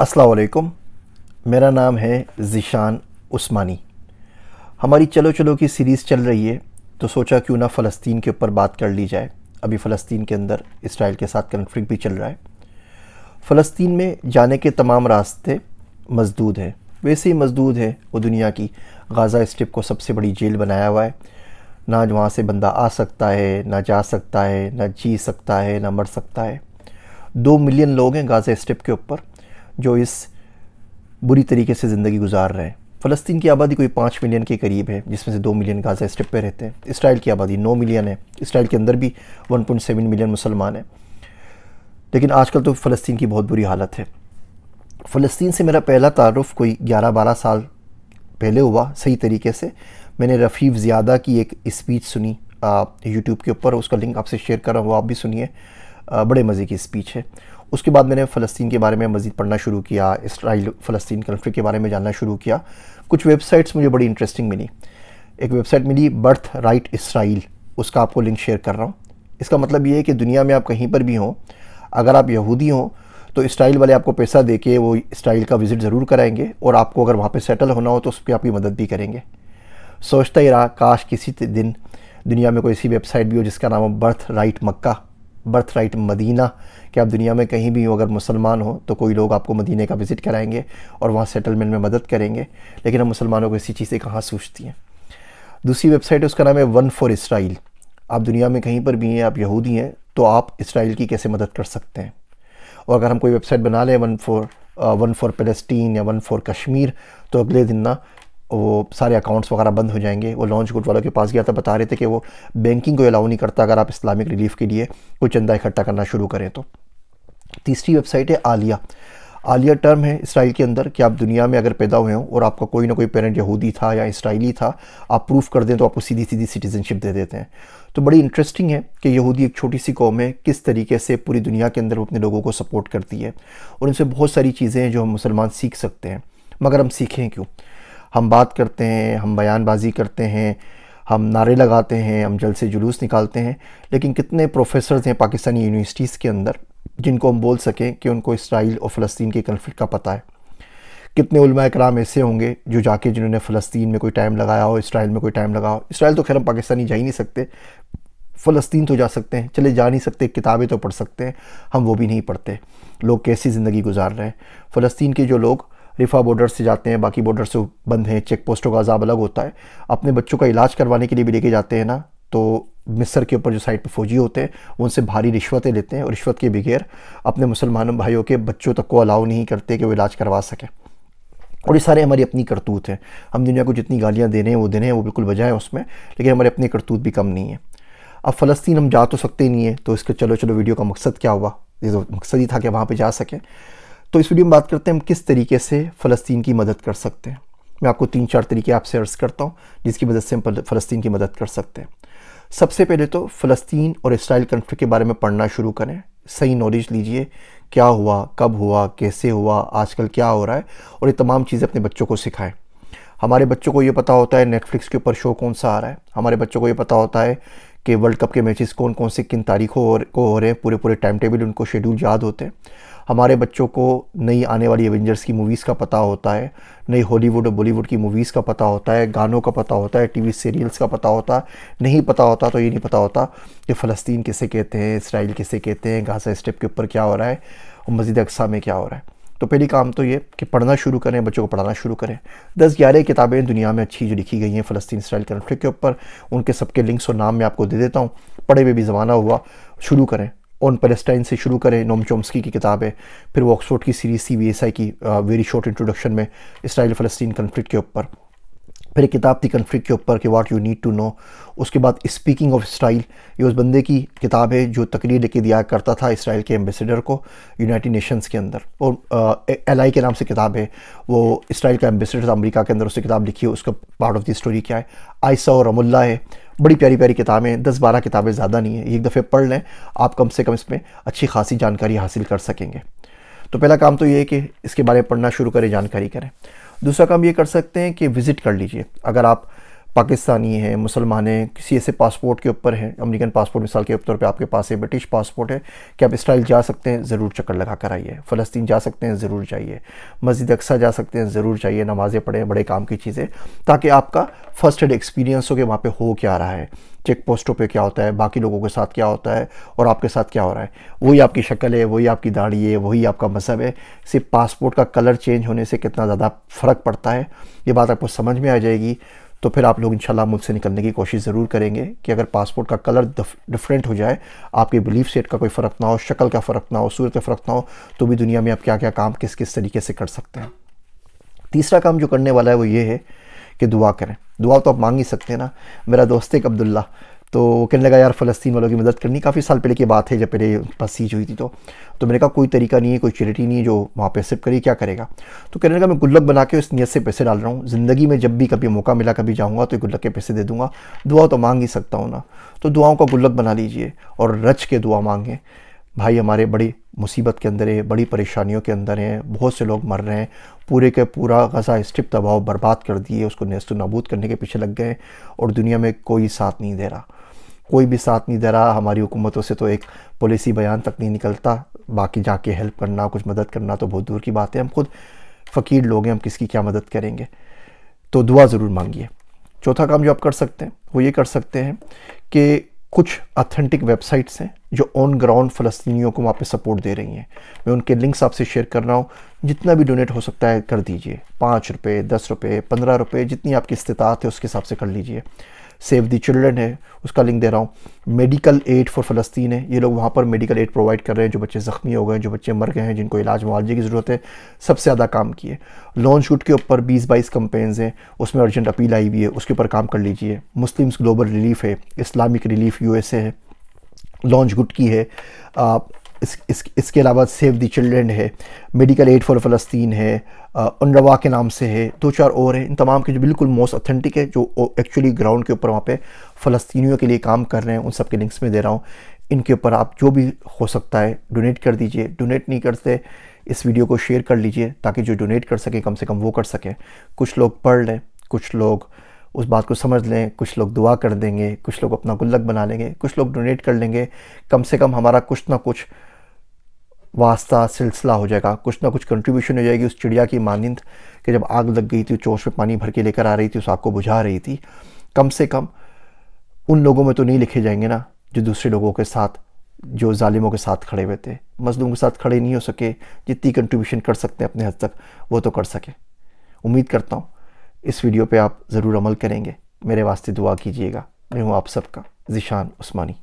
अस्सलाम मेरा नाम है ज़ीशान उस्मानी। हमारी चलो चलो की सीरीज़ चल रही है तो सोचा क्यों ना फ़लस्तीन के ऊपर बात कर ली जाए। अभी फ़लस्तीन के अंदर इसराइल के साथ कन्फ्लिक्ट भी चल रहा है। फ़लस्तीन में जाने के तमाम रास्ते मजदूद हैं। वैसे ही मजदूद है वो दुनिया की। गाज़ा स्ट्रिप को सबसे बड़ी जेल बनाया हुआ है। ना वहाँ से बंदा आ सकता है, ना जा सकता है, ना जी सकता है, ना मर सकता है। दो मिलियन लोग हैं गाज़ा स्ट्रिप के ऊपर। जो इस बुरी तरीके से ज़िंदगी गुजार रहे हैं। फ़लस्तीन की आबादी कोई पाँच मिलियन के करीब है, जिसमें से दो मिलियन गाज़ा स्ट्रिप पे रहते हैं। इसराइल की आबादी नौ मिलियन है। इसराइल के अंदर भी वन पॉइंट सेवन मिलियन मुसलमान हैं। लेकिन आजकल तो फ़लस्तीन की बहुत बुरी हालत है। फ़लस्तीन से मेरा पहला तारफ़ कोई ग्यारह बारह साल पहले हुआ, सही तरीके से। मैंने रफ़ीफ़ ज़्यादा की एक स्पीच सुनी यूट्यूब के ऊपर। उसका लिंक आपसे शेयर कर रहा हूँ, आप भी सुनिए। बड़े मज़े की स्पीच है। उसके बाद मैंने फ़लस्तीन के बारे में मज़ीद पढ़ना शुरू किया, इसराइल, फ़लस्तीन कन्फ्लिक्ट के बारे में जानना शुरू किया। कुछ वेबसाइट्स मुझे बड़ी इंटरेस्टिंग मिली। एक वेबसाइट मिली बर्थ राइट इसराइल उसका आपको लिंक शेयर कर रहा हूँ। इसका मतलब ये है कि दुनिया में आप कहीं पर भी हों, अगर आप यहूदी हों तो इसराइल वाले आपको पैसा दे के वो इसराइल का विज़िट ज़रूर कराएँगे और आपको अगर वहाँ पे सेटल होना हो तो उस पर आपकी मदद भी करेंगे। सोचता ही रहा, काश किसी दिन दुनिया में कोई ऐसी वेबसाइट भी हो जिसका नाम हो birthright Mecca. Birthright Medina, कि आप दुनिया में कहीं भी हो, अगर मुसलमान हो तो कोई लोग आपको मदीने का विज़िट कराएँगे और वहाँ सेटलमेंट में मदद करेंगे। लेकिन हम मुसलमानों को ऐसी चीज़ें कहाँ सूझती हैं। दूसरी वेबसाइट है, उसका नाम है वन फॉर इसराइल। आप दुनिया में कहीं पर भी हैं, आप यहूदी हैं तो आप इसराइल की कैसे मदद कर सकते हैं? और अगर हम कोई वेबसाइट बना लें, one for one for Palestine या वन फॉर कश्मीर तो अगले दिन ना वो सारे अकाउंट्स वगैरह बंद हो जाएँगे। वो लॉन्च गुड वालों के पास गया था, बता रहे थे कि वो बैंकिंग को अलाउ नहीं करता अगर आप इस्लामिक रिलीफ के लिए कोई चंदा इकट्ठा करना शुरू करें तो। तीसरी वेबसाइट है आलिया। आलिया टर्म है इसराइल के अंदर कि आप दुनिया में अगर पैदा हुए हों और आपका कोई ना कोई पेरेंट यहूदी था या इसराइली था, आप प्रूफ कर दें तो आपको सीधी सीधी सिटीज़नशिप दे देते हैं। तो बड़ी इंटरेस्टिंग है कि यहूदी एक छोटी सी कौम है, किस तरीके से पूरी दुनिया के अंदर अपने लोगों को सपोर्ट करती है। और उनसे बहुत सारी चीज़ें हैं जो हम मुसलमान सीख सकते हैं। मगर हम सीखें क्यों? हम बात करते हैं, हम बयानबाजी करते हैं, हम नारे लगाते हैं, हम जल से जुलूस निकालते हैं। लेकिन कितने प्रोफेसर्स हैं पाकिस्तानी यूनिवर्सिटीज़ के अंदर जिनको हम बोल सकें कि उनको इसराइल और फ़लस्तीन के कन्फ्लिक्ट का पता है? कितने कराम ऐसे होंगे जो जाके जिन्होंने फ़लस्तीन में कोई टाइम लगाया हो, इसराइल में कोई टाइम लगाया हो? इसराइल तो खैर हम पाकिस्तानी जा ही नहीं सकते। फ़लस्तीन तो जा सकते हैं, चले जा नहीं सकते, किताबें तो पढ़ सकते हैं, हम वो भी नहीं पढ़ते। लोग कैसी ज़िंदगी गुजार रहे हैं? फ़लस्तीन के जो लोग रिफा बॉर्डर से जाते हैं, बाकी बॉर्डर से बंद हैं, चेक पोस्टों का अजाब अलग होता है। अपने बच्चों का इलाज करवाने के लिए भी लेके जाते हैं ना तो मिस्र के ऊपर जो साइड पर फौजी होते हैं, उनसे भारी रिश्वतें लेते हैं, और रिश्वत के बगैर अपने मुसलमान भाइयों के बच्चों तक को अलाउ नहीं करते कि वो इलाज करवा सकें। और ये सारे हमारी अपनी करतूत हैं। हम दुनिया को जितनी गालियाँ देने हैं, वो देने हैं, वो बिल्कुल बजाय उसमें, लेकिन हमारे अपनी करतूत भी कम नहीं है। अब फ़लस्तीन हम जा तो सकते नहीं है तो इसके चलो चलो वीडियो का मकसद क्या हुआ? ये तो मकसद ही था कि वहाँ पर जा सकें। तो इस वीडियो में बात करते हैं हम किस तरीके से फ़लस्तीन की मदद कर सकते हैं। मैं आपको तीन चार तरीके आपसे अर्ज़ करता हूँ, जिसकी मदद से हम फ़लस्तीन की मदद कर सकते हैं। सबसे पहले तो फ़लस्तीन और इसराइल कन्फ्लिक्ट के बारे में पढ़ना शुरू करें। सही नॉलेज लीजिए, क्या हुआ, कब हुआ, कैसे हुआ, आजकल क्या हो रहा है, और ये तमाम चीज़ें अपने बच्चों को सिखाएँ। हमारे बच्चों को ये पता होता है नेटफ्लिक्स के ऊपर शो कौन सा आ रहा है। हमारे बच्चों को ये पता होता है कि वर्ल्ड कप के मैचेस कौन कौन से, किन तारीखों को हो रहे हैं पूरे पूरे टाइम टेबल उनको शेड्यूल याद होते हैं। हमारे बच्चों को नई आने वाली एवेंजर्स की मूवीज़ का पता होता है, नई हॉलीवुड और बॉलीवुड की मूवीज़ का पता होता है, गानों का पता होता है टीवी सीरियल्स का पता होता है। नहीं पता होता तो ये नहीं पता होता कि फ़लस्तीन किसे कहते हैं, इसराइल किसे कहते हैं, गाजा स्टेप के ऊपर क्या हो रहा है और मस्जिद अक्सा में क्या हो रहा है। तो पहली काम तो ये कि पढ़ना शुरू करें, बच्चों को पढ़ाना शुरू करें। दस ग्यारह किताबें दुनिया में अच्छी जो लिखी गई हैं फ़लस्तीन इसराइल कन्फ्लिक्ट के ऊपर, उनके सबके लिंक्स और नाम मैं आपको दे देता हूँ। पढ़े हुए भी ज़माना हुआ, शुरू करें। ऑन पेलेस्टाइन से शुरू करें, नोम चोम्सकी की किताब है फिर वो ऑक्सफोर्ड की सीरीज़ सी वी की वेरी शॉर्ट इंट्रोडक्शन में इसराइल फ़लस्तीन कन्फ्लिक्ट के ऊपर। फिर एक किताब थी कन्फ्लिक्ट के ऊपर कि what you need to know उसके बाद स्पीकिंग ऑफ़ इसराइल ये उस बंदे की किताब है जो तकरीर लेके दिया करता था इसराइल के एम्बेसडर को यूनाइटेड नेशंस के अंदर। और एल आई के नाम से किताब है। वो इसराइल का एम्बेसडर था, अमरीका के अंदर उससे किताब लिखी है। उसका पार्ट ऑफ़ द स्टोरी क्या है? आयसा और रमुल्ला है। बड़ी प्यारी प्यारी किताबें दस बारह किताबें ज़्यादा नहीं है। एक दफ़े पढ़ लें, आप कम से कम इसमें अच्छी खासी जानकारी हासिल कर सकेंगे। तो पहला काम तो ये है कि इसके बारे में पढ़ना शुरू करें, जानकारी करें। दूसरा काम ये कर सकते हैं कि विज़िट कर लीजिए। अगर आप पाकिस्तानी है, मुसलमान हैं, किसी ऐसे पासपोर्ट के ऊपर है, अमेरिकन पासपोर्ट मिसाल के तौर पे आपके पास है ब्रिटिश पासपोर्ट है, कि आप इसराइल जा सकते हैं, ज़रूर चक्कर लगा कर आइए। फ़लस्तीन जा सकते हैं, ज़रूर जाइए। मस्जिद अक्सा जा सकते हैं, ज़रूर जाइए, नमाज़ें पढ़ें, बड़े काम की चीज़ें, ताकि आपका फ़र्स्ट एड एक्सपीरियंस हो कि वहाँ पर हो क्या रहा है, चेक पोस्टों पे क्या होता है, बाकी लोगों के साथ क्या होता है, और आपके साथ क्या हो रहा है। वही आपकी शक्ल है, वही आपकी दाढ़ी है, वही आपका मज़हब है। सिर्फ़ पासपोर्ट का कलर चेंज होने से कितना ज़्यादा फ़र्क पड़ता है, ये बात आपको समझ में आ जाएगी। तो फिर आप लोग इंशाल्लाह मुल्क से निकलने की कोशिश ज़रूर करेंगे कि अगर पासपोर्ट का कलर डिफरेंट हो जाए, आपके बिलीफ सेट का कोई फ़र्क ना हो, शक्ल का फ़र्क ना हो, सूरत का फ़र्क ना हो तो भी दुनिया में आप क्या क्या काम किस किस तरीके से कर सकते हैं। तीसरा काम जो करने वाला है वो ये है कि दुआ करें। दुआ तो आप मांग ही सकते हैं ना। मेरा दोस्त एक अब्दुल्ला तो कहने लगा, यार, फ़लस्तीन वालों की मदद करनी काफ़ी साल पहले की बात है, जब पहले पास सीज हुई थी तो। तो मैंने कहा, कोई तरीका नहीं है, कोई चैरिटी नहीं है जो वहाँ पे एक्सेप्ट करी, क्या करेगा? तो कहने लगा, मैं गुल्लक बना के उस नीयत से पैसे डाल रहा हूँ। ज़िंदगी में जब भी कभी मौका मिला, कभी जाऊँगा तो गुल्लक के पैसे दे दूँगा। दुआ तो मांग ही सकता हूँ ना। तो दुआओं का गुल्लक बना लीजिए और रच के दुआ मांगें। भाई, हमारे बड़ी मुसीबत के अंदर है, बड़ी परेशानियों के अंदर हैं, बहुत से लोग मर रहे हैं। पूरे के पूरा गज़ा स्टिप दबाव बर्बाद कर दिए, उसको नेस्त नाबूद करने के पीछे लग गए और दुनिया में कोई साथ नहीं दे रहा। कोई भी साथ नहीं दे रहा, हमारी हुकूमतों से तो एक पॉलिसी बयान तक नहीं निकलता। बाकी जाके हेल्प करना, कुछ मदद करना तो बहुत दूर की बात है। हम खुद फ़कीर लोग हैं, हम किसकी क्या मदद करेंगे? तो दुआ ज़रूर मांगिए। चौथा काम जो आप कर सकते हैं, वो ये कर सकते हैं कि कुछ अथेंटिक वेबसाइट्स हैं जो ऑन ग्राउंड फ़लस्तीनियों को वहाँ पे सपोर्ट दे रही हैं। मैं उनके लिंक्स आपसे शेयर कर रहा हूँ। जितना भी डोनेट हो सकता है, कर दीजिए। पाँच रुपये दस रुपये पंद्रह रुपये जितनी आपकी इस्तात है, उसके हिसाब से कर लीजिए। सेव दी चिल्ड्रन है, उसका लिंक दे रहा हूँ। मेडिकल एड फॉर फ़लस्तीन है। ये लोग वहाँ पर मेडिकल एड प्रोवाइड कर रहे हैं, जो बच्चे ज़ख्मी हो गए जो बच्चे मर गए हैं, जिनको इलाज मुआवजे की ज़रूरत है। सबसे ज़्यादा काम किए। लॉन्च गुट के ऊपर बीस बाईस कंपेन्स हैं, उसमें अर्जेंट अपील आई हुई है, उसके ऊपर काम कर लीजिए। मुस्लिम्स ग्लोबल रिलीफ है इस्लामिक रिलीफ यूएसए है। लॉन्च गुट की है। इस, इस इसके अलावा सेव द चिल्ड्रेन है मेडिकल एड फॉर फ़लस्तीन है अनरवा के नाम से है दो चार और हैं इन तमाम के जो बिल्कुल मोस्ट ऑथेंटिक है जो एक्चुअली ग्राउंड के ऊपर वहाँ पे फ़लस्तीनियों के लिए काम कर रहे हैं उन सब के लिंक्स में दे रहा हूँ। इनके ऊपर आप जो भी हो सकता है डोनेट कर दीजिए डोनेट नहीं करते इस वीडियो को शेयर कर लीजिए ताकि जो डोनेट कर सके कम से कम वो कर सकें। कुछ लोग पढ़ लें कुछ लोग उस बात को समझ लें, कुछ लोग दुआ कर देंगे, कुछ लोग अपना गुल्लक बना लेंगे, कुछ लोग डोनेट कर लेंगे, कम से कम हमारा कुछ ना कुछ वास्ता सिलसिला हो जाएगा, कुछ ना कुछ कंट्रीब्यूशन हो जाएगी उस चिड़िया की मानंद कि जब आग लग गई थी चोश में पानी भर के लेकर आ रही थी, उस आग को बुझा रही थी। कम से कम उन लोगों में तो नहीं लिखे जाएँगे ना, जो दूसरे लोगों के साथ, जो ालिमों के साथ खड़े हुए थे। मजलूम के साथ खड़े नहीं हो सके, जितनी कंट्रीब्यूशन कर सकते हैं अपने हद तक, वो तो कर सके। उम्मीद करता हूँ इस वीडियो पे आप ज़रूर अमल करेंगे। मेरे वास्ते दुआ कीजिएगा। मैं हूँ आप सबका, ज़िशान उस्मानी।